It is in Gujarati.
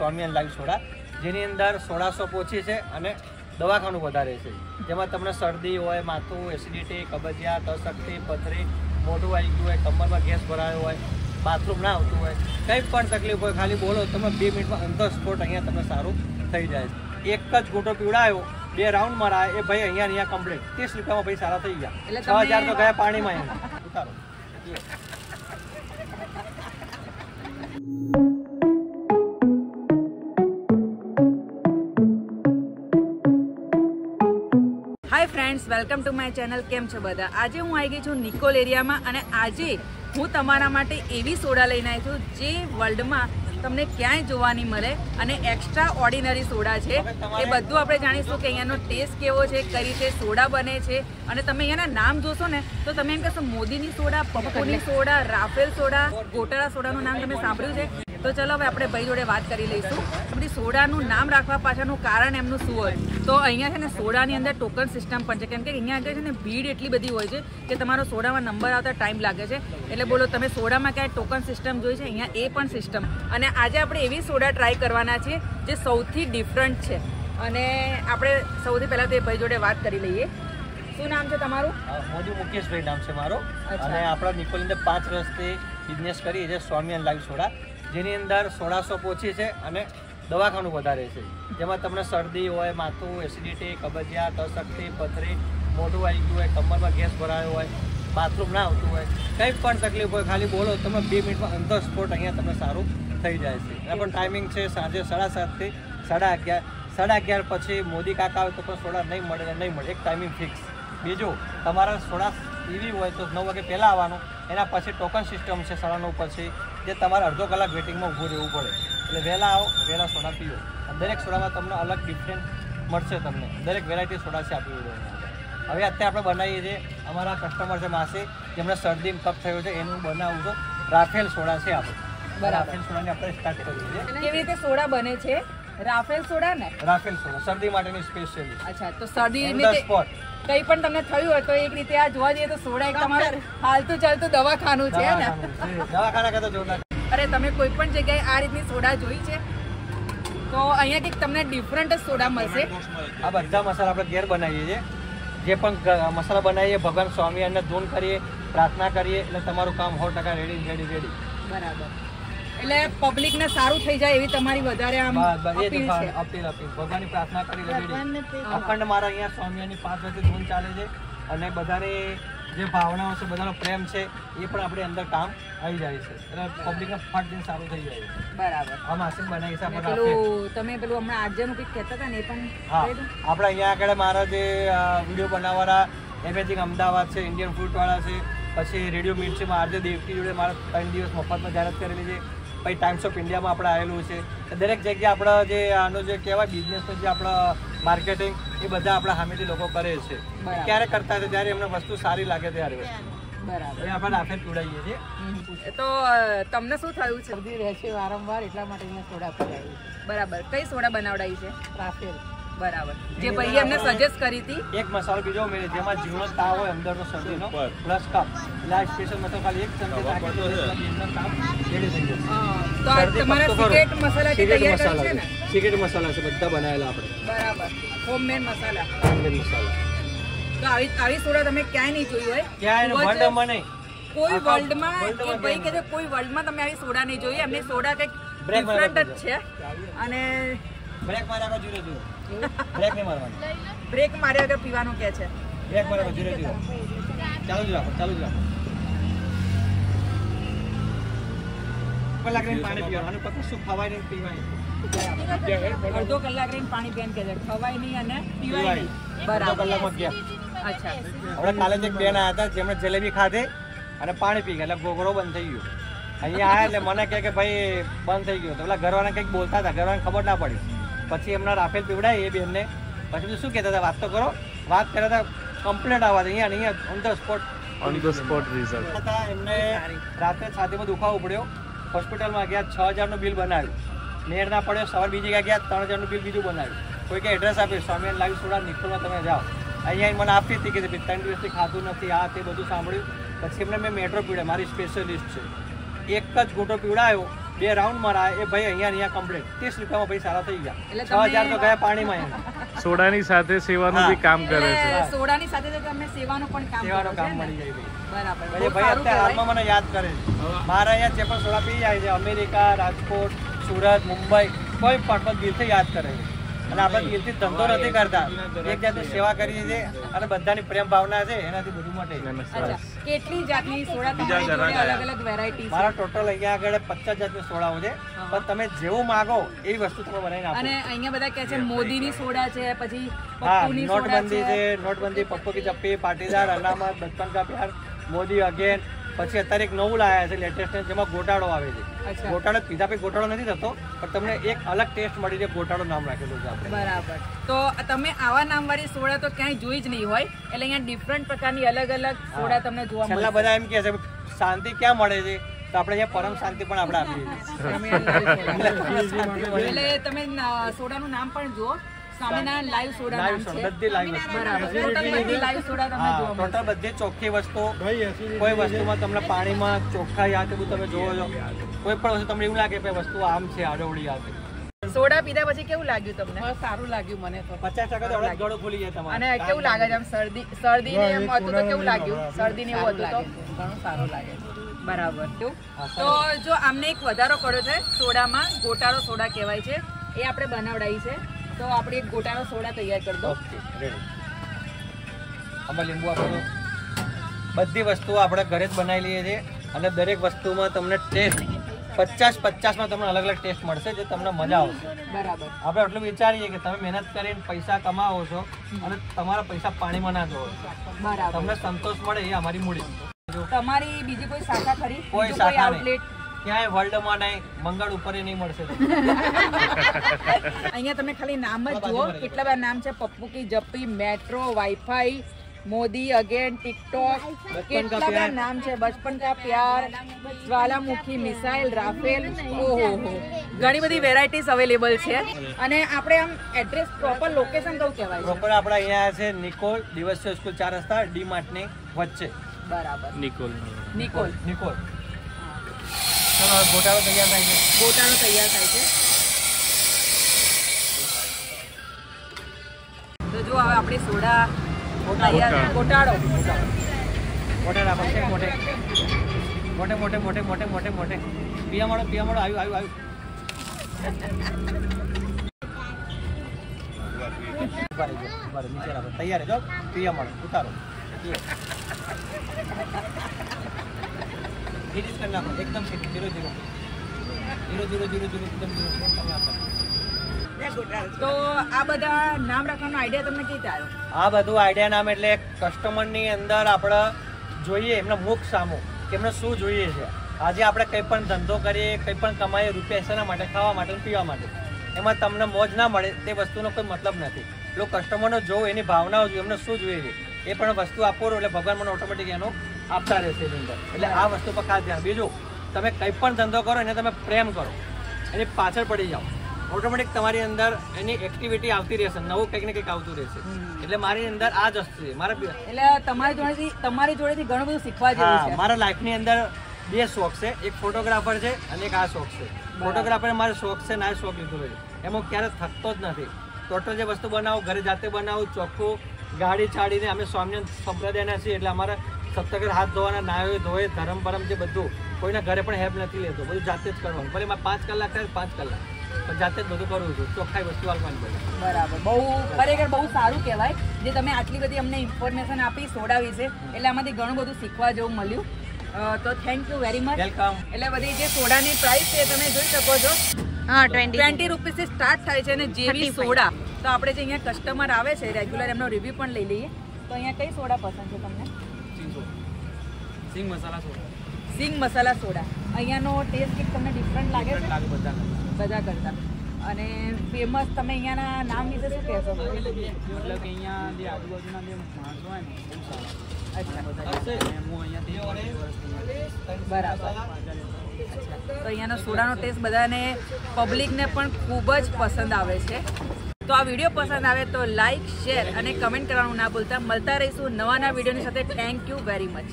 સ્વામિયાન લાઈવ સોડા જેની અંદર સોળાસો પોચી ઓછી છે અને દવાખાનું વધારે છે. જેમાં તમને શરદી હોય માથું એસિડિટી કબજિયાત અશક્તિ પથરી મોઢું આવી ગયું હોય કમરમાં ગેસ ભરાયો હોય બાથરૂમ ના આવતું હોય કંઈ પણ તકલીફ હોય ખાલી બોલો તમે બે મિનિટમાં અંતર સ્પોટ અહીંયા તમને સારું થઈ જાય છે. એક જ ઘૂંટો પીવડાયો બે રાઉન્ડ મારા એ ભાઈ અહીંયા અહીંયા કમ્પ્લીટ ત્રીસ રૂપિયામાં ભાઈ સારા થઈ ગયા. છ હજાર તો ગયા પાણીમાં અહીંયા. ઉતારો. Welcome to my channel. કેમ છો બધા? આજે હું આવી ગઈ છું નિકોલ એરિયામાં અને આજે હું તમારા માટે એવી સોડા લઈને આવી છું જે વર્લ્ડમાં તમને ક્યાંય જોવા નહીં મળે અને એક્સ્ટ્રા ઓર્ડિનરી સોડા છે. એ બધું આપણે જાણીશું કે અહીંયાનો ટેસ્ટ કેવો છે કઈ રીતે સોડા બને છે. અને તમે અહીંયાના નામ જોશો ને તો તમે એમ કહેશો મોદીની સોડા પપ્પુની સોડા રાફેલ સોડા ગોટાળા સોડાનું નામ તમે સાંભળ્યું છે. તો ચલો હવે આપણે ભાઈ જોડે વાત કરી લઈશું. બધી સોડાનું નામ રાખવા પાછળનું કારણ એમનું શું હોય? તો અહીંયા છે ને સોડાની અંદર ટોકન સિસ્ટમ પણ છે. કેમ કે અહીંયા આગળ છે ને ભીડ એટલી બધી હોય છે કે તમારો સોડામાં નંબર આવતા ટાઈમ લાગે છે. એટલે બોલો તમે સોડામાં ક્યાંય ટોકન સિસ્ટમ જોઈ છે? અહીંયા એ પણ સિસ્ટમ અને આજે આપણે એવી સોડા ટ્રાય કરવાના છીએ જે સૌથી ડિફરન્ટ છે. અને આપણે સૌથી પહેલાં તો એ ભાઈ જોડે વાત કરી લઈએ. શું નામ છે તમારું? મોજુ મુકેશભાઈ નામ છે મારો. અને આપણા નિકોલની અંદર પાંચ વર્ષથી બિઝનેસ કરીએ છે સ્વામી લાઈવ સોડા. જેની અંદર સોળાસો પોચી છે અને દવાખાનું વધારે છે. જેમાં તમને શરદી હોય, માથું એસિડિટી કબજિયાત અશક્તિ પથરી, મોઢું આવી ગયું હોય, કમરમાં ગેસ ભરાયો હોય બાથરૂમ ના આવતું હોય, કંઈ પણ તકલીફ હોય, ખાલી બોલો તમે બે મિનિટમાં અંતર સ્પોટ અહીંયા તમને સારું થઈ જાય છે. એના પણ ટાઈમિંગ છે સાંજે સાડા સાતથી સાડા અગિયાર. સાડા અગિયાર પછી મોદી કાકા આવે તો પણ સોડા નહીં મળે નહીં મળે. એક ટાઈમિંગ ફિક્સ બીજું, તમારા સોડા પીવી હોય તો નવ વાગે પહેલાં આવવાનું. એના પછી ટોકન સિસ્ટમ છે સાડા પછી. જે તમારે અડધો કલાક વેટિંગમાં ઊભું રહેવું પડે. એટલે વહેલા આવો વહેલા સોડા પીવો અને દરેક સોડામાં તમને અલગ ડિફરન્ટ મળશે તમને. દરેક વેરાયટી સોડા છે આપી વીડિયો હવે અત્યારે આપણે બનાવીએ છીએ અમારા કસ્ટમર છે માસી. જેમને શરદી કપ થયો છે એનું બનાવું છું. રાફેલ સોડા છે આપણે. બરાબર. રાફેલ સોડાને આપણે સ્ટાર્ટ કરીએ છીએ. કેવી રીતે સોડા બને છે? રાફેલ સોડા ને? રાફેલ સોડા શરદી માટેની સ્પેશિયલી અચ્છા તો શરદી સ્પોટ કઈ પણ તમને થયું હોય તો એક રીતે આ જોવા જઈએ તો સોડા એક તમારું હાલતું ચાલતું દવાખાનું છે ને? દવાખાના કરતા જોરદાર. અરે તમે કોઈ પણ જગ્યાએ આ રીતની સોડા જોઈ છે? તો અહીંયા કંઈક તમને ડિફરન્ટ જ સોડા મળશે. આ બધા મસાલા આપણે ઘેર બનાવીએ છીએ. જે પણ મસાલા બનાવીએ ભગવાન સ્વામી અને ધૂન કરીએ પ્રાર્થના કરીએ એટલે તમારું કામ સો ટકા રેડી રેડી રેડી બરાબર. એટલે પબ્લિક ને સારું થઈ જાય એવી તમારી વધારે આમ અપીલ છે. Appeal appeal. ભગવાનની પ્રાર્થના કરી રેડી અખંડ મારા અહીંયા સ્વામીની પાંચ વર્ષથી ધૂન ચાલે છે અને બધાને જે ભાવનાઓ છે બધાનો પ્રેમ છે એ પણ આપણે અંદર કામ આવી જાય છે. એટલે પબ્લિકને ફટ દિન સારું થઈ જાય છે. બરાબર. આ માસિક બનાવી છે આપણે પેલું તમે પેલું હમણાં આજનું કંઈક કહેતા હતા ને એ પણ હા. આપણે અહીંયા આગળ મારા જે વીડિયો બનાવવાળા એમેઝિંગ અમદાવાદ છે ઇન્ડિયન ફૂડવાળા છે પછી રેડિયો મિર્ચીમાં આરજે દેવકી જોડે મારા ત્રણ દિવસ મફતમાં જાહેરાત કરેલી છે. પછી ટાઈમ્સ ઓફ ઇન્ડિયામાં આપણે આવેલું છે. દરેક જગ્યાએ આપણા જે આનો જે કહેવાય બિઝનેસનું જે આપણા માર્કેટિંગ એ બધા આપણા સામેથી લોકો કરે છે. ક્યારે કરતા હતા? ત્યારે એમને વસ્તુ સારી લાગે ત્યારે બરાબર. આપણે પીવડાવીએ છીએ. તો તમને શું થયું છે? શરદી રહે છે વારંવાર એટલા માટે અહીંયા સોડા પીવાય બરાબર. કઈ સોડા બનાવડાવી છે? રાફેલ. બરાબર. જે ભાઈએ અમને સજેસ્ટ કરી હતી. એક મસાલો બીજો ઉમેરે જેમાં જીવનો તાવ હોય અંદરનો શરદીનો. પ્લસ કપ એટલે આ સ્પેશિયલ મસાલો ખાલી એક ચમચી નાખી તો સિગરેટ મસાલા છે. બધા બનાવેલા આપણે. બરાબર. હોમમેડ મસાલા. હોમમેડ મસાલા. તો આવી આવી સોડા તમે ક્યાંય નહીં જોઈ હોય. વર્લ્ડમાં નહીં કોઈ વર્લ્ડમાં ભાઈ કે કોઈ વર્લ્ડમાં તમે આવી સોડા નહીં જોઈ. એમની સોડા કંઈક ડિફરન્ટ જ છે. અને બ્રેક માર્યા આગળ જીરો જીરો બ્રેક નહીં મારવાની. બ્રેક માર્યા વગર પીવાનું કે છે. બ્રેક માર્યા ચાલુ જ રાખો ચાલુ જ રાખો. કલાક રહીને પાણી પીવાનું. અને પછી શું ખવાય નહીં પીવાય અડધો કલાક રહીને પાણી પીને કે ખવાય નહીં અને પીવાય પીવાય. નહીં. બરાબર. કલાકમાં ગયા. અચ્છા. હવે કાલે જ એક બેન આવ્યા હતા જેમણે જલેબી ખાધી અને પાણી પી ગયા. એટલે ગોગરો બંધ થઈ ગયો. અહીંયા આવ્યા એટલે મને કહે કે ભાઈ બંધ થઈ ગયો. તો પેલા ઘરવાળા કંઈક બોલતા હતા. ઘરવાળાને ખબર ના પડી. પછી એમના રાફેલ પીવડાય એ બેનને. પછી શું કહેતા હતા? વાત તો કરો. વાત કર્યા હતા કમ્પ્લેટ આવવા અહીંયા અહીંયા on the spot on the spot result એમને રાતે છાતીમાં દુખાવો પડ્યો. હોસ્પિટલમાં ગયા, છ હજારનું બિલ બનાવ્યું. મેળ પડ્યો, સવાર બીજી ગયા ગયા, ત્રણ હજારનું બિલ બીજું બનાવ્યું. કોઈ કે એડ્રેસ આપ્યું, સ્વામિનારાયણ લાવી સોડા નિકોલમાં તમે જાઓ. અહીંયા મને આપતી હતી કે ત્રણ દિવસથી ખાતું નથી, આ તે બધું સાંભળ્યું. પછી એમને મેં મેટ્રો પીવડાય મારી સ્પેશિયલિસ્ટ છે. એક જ ઘૂંટો પીવડાયો બે રાઉન્ડ મરાય એ ભાઈ અહીંયા અહીંયા કમ્પ્લીટ ત્રીસ રૂપિયામાં ભાઈ સારા થઈ ગયા. છ હજાર તો ગયા પાણીમાં સોડાની સાથે સેવાનું. બી કામ કરે છે. સોડાની સાથે તમને તમે સેવાનું પણ કામ સેવાનું કામ મળી જાય ભાઈ. બરાબર. ભાઈ અત્યારે. હાલમાં મને યાદ કરે છે. મારા અહીંયા જે પણ સોડા પી જાય છે અમેરિકા રાજકોટ સુરત મુંબઈ કોઈ પણ પણ દિલથી યાદ કરે છે. અને આપણે દિલથી ધંધો નથી કરતા. એક જાતની સેવા કરીએ છીએ અને બધાની પ્રેમ ભાવના છે એનાથી બધું માટે. કેટલી જાતની સોડા તમારી અલગ અલગ વેરાયટી મારા ટોટલ અહીંયા આગળ પચાસ જાતની સોડાઓ છે પણ તમે જેવું માગો એવી વસ્તુ તમે બનાવીને આપો. અને અહીંયા બધા કહે છે મોદીની સોડા છે પછી હા પપ્પુની સોડા નોટબંધી છે. છે નોટબંધી પપ્પુ કી ચપ્પી પાટીદાર અનામત બચપન કા પ્યાર મોદી અગેન પછી અત્યારે એક નવું લાયા છે લેટેસ્ટ જેમાં ગોટાળો આવે છે. ગોટાળો પીધા પછી ગોટાળો નથી થતો પણ તમને એક અલગ ટેસ્ટ મળી જાય ગોટાળો નામ રાખેલું છે આપણે. બરાબર. તો તમે આવા નામ વાળી સોડા તો ક્યાંય જોઈ જ નહીં હોય એટલે અહીંયા ડિફરન્ટ પ્રકારની અલગ અલગ સોડા તમને જોવા મળે બધા એમ કહે છે શાંતિ ક્યાં મળે છે? તો આપણે અહીંયા પરમ શાંતિ પણ આપણે આપીએ છીએ. એટલે તમે સોડાનું નામ પણ જુઓ. Swaminarayan live soda live soda, બધી લાઈવ વસ્તુ. ટોટલ બધી લાઈવ સોડા તમને હા જોવા મળશે. ટોટલ બધી ચોખ્ખી વસ્તુ. કોઈ વસ્તુમાં તમને પાણીમાં ચોખ્ખાઈ આ બધું તમે જોવો છો. કોઈ પણ વસ્તુ તમને એવું લાગે કે વસ્તુ આમ છે આડવડી આ સોડા પીધા પછી કેવું લાગ્યું તમને? સારું લાગ્યું મને તો. પચાસ ટકા તો ખુલી જાય તમારે. અને કેવું લાગે છે આમ શરદી? શરદી ને એમ હતું તો કેવું લાગ્યું? શરદી ને એવું હતું તો? ઘણું સારું લાગે. બરાબર. તો જો આમને એક વધારો કર્યો છે સોડામાં ગોટાળો સોડા કહેવાય છે. એ આપણે બનાવડાવી છે. તો આપણે એક ગોટાનો સોડા તૈયાર કરી દો આમાં લીંબુ આપણો બધી વસ્તુઓ આપણે ઘરે જ બનાવી લઈએ છીએ અને દરેક વસ્તુમાં તમને ટેસ્ટ પચાસ પચાસમાં તમને અલગ અલગ ટેસ્ટ મળશે જે તમને મજા આવશે. બરાબર. આપણે એટલું વિચારીએ કે તમે મહેનત કરીને પૈસા કમાવો છો અને તમારા પૈસા પાણીમાં ના જોવો બરાબર. તમને સંતોષ મળે એ અમારી મૂડી તમારી બીજી કોઈ શાખા ખરી? કોઈ શાખા આઉટલેટ ક્યાંય વર્લ્ડમાં નહીં મંગળ ઉપર નહીં મળશે અહીંયા તમે ખાલી નામ જ જુઓ કેટલા બધા નામ છે. Pappu ki Jappi metro wifi Modi again TikTok. કેટલા બધા નામ છે. બચપન કા પ્યાર જ્વાલામુખી મિસાઇલ રાફેલ. ઓહો હો. ઘણી બધી વેરાયટીઝ અવેલેબલ છે. અને આપણે આમ એડ્રેસ પ્રોપર લોકેશન કયું કહેવાય પ્રોપર આપણે અહીંયા છે નિકોલ દિવસ સ્કૂલ ચાર રસ્તા ડી માર્ટની વચ્ચે. બરાબર. નિકોલ નિકોલ. નિકોલ. ગોટાળો તૈયાર થાય છે. ગોટાળો તૈયાર થાય છે. તો જો હવે આપણી સોડા તૈયાર ગોટાળો. મોટે રાખો છે મોટે. મોટે મોટે મોટે મોટે મોટે મોટે. પિયા મળો પિયા મળો આવ્યું આવ્યું આવ્યું તૈયાર જો પિયા મળો ઉતારો. ફિનિશ કરી નાખો એકદમ સીધી zero zero zero zero zero zero એકદમ તમે આપો. તો આ બધા નામ રાખવાનો આઈડિયા તમને કેવી આવ્યો? આ બધું આઈડિયા નામ એટલે કસ્ટમરની અંદર આપણે જોઈએ એમના મુખ સામો કે એમને શું જોઈએ છે. આજે આપણે કંઈ પણ ધંધો કરીએ કંઈ પણ કમાઈએ રૂપિયા શેના માટે ખાવા માટે પીવા માટે. એમાં તમને મોજ ના મળે તે વસ્તુનો કોઈ મતલબ નથી. લોકો કસ્ટમરનો જોવું એની ભાવનાઓ જોઈએ એમને શું જોઈએ છે. એ પણ વસ્તુ આપો એટલે ભગવાન મને ઓટોમેટિક એનો આપતા રહેશે એની અંદર. એટલે આ વસ્તુ પર ખાસ ધ્યાન. બીજું તમે કંઈ પણ ધંધો કરો એને તમે પ્રેમ કરો. એની પાછળ પડી જાઓ. ઓટોમેટિક તમારી અંદર એની એક્ટિવિટી આવતી રહેશે. નવું કંઈક ને કંઈક આવતું રહેશે. એટલે મારી અંદર આ જ વસ્તુ છે. મારા એટલે તમારી જોડેથી તમારી જોડેથી ઘણું બધું શીખવા જેવું છે. મારા લાઈફની અંદર બે શોખ છે. એક ફોટોગ્રાફર છે અને એક આ શોખ છે. ફોટોગ્રાફર મારો શોખ છે ના શોખ લીધો છે. એમાં ક્યારે થતો જ નથી. ટોટલ જે વસ્તુ બનાવો ઘરે જાતે બનાવો ચોખ્ખું ગાડી ચાડીને અમે સ્વામિનારાયણ સંપ્રદાયના છીએ એટલે અમારા સત્તગર હાથ ધોવાના નાયો ધોએ ધરમ પરમ જે બધું કોઈના ઘરે પણ હેલ્પ નથી લેતો બધું જાતે જ કરવાનું. ભલે મારે પાંચ કલાક થાય પાંચ કલાક. પણ જાતે જ બધું કરું છું ચોખ્ખાઈ વસ્તુ આપવાની પડે બરાબર. બહુ ખરેખર બહુ સારું કહેવાય જે તમે આટલી બધી અમને ઇન્ફોર્મેશન આપી સોડા વિશે એટલે આમાંથી ઘણું બધું શીખવા જેવું મળ્યું. તો thank you very much welcome એટલે બધી જે સોડાની પ્રાઇસ છે તમે જોઈ શકો છો. હા ટ્વેન્ટી ટ્વેન્ટી રૂપીસથી સ્ટાર્ટ થાય છે અને જેવી સોડા તો આપણે જે અહીંયા કસ્ટમર આવે છે રેગ્યુલર એમનો રિવ્યુ પણ લઈ લઈએ. તો અહીંયા કઈ સોડા પસંદ છે તમને? સિંગ મસાલા સોડા. સિંગ મસાલા સોડા. અહીંયાનો ટેસ્ટ કંઈક તમને ડિફરન્ટ લાગે છે? બધા કરતા. અને ફેમસ તમે અહીંયાના નામ વિશે શું કહેશો? મતલબ કે અહીંયા જે આજુબાજુના જે માણસો હોય ને બહુ સારા. બરાબર. તો અહીંયાનો સોડાનો ટેસ્ટ બધાને પબ્લિકને પણ ખૂબ જ પસંદ આવે છે. તો આ વીડિયો પસંદ આવે તો લાઇક શેર અને કમેન્ટ કરવાનું ના ભૂલતા. મળતા રહીશું નવા નવા વિડીયોની સાથે. Thank you very much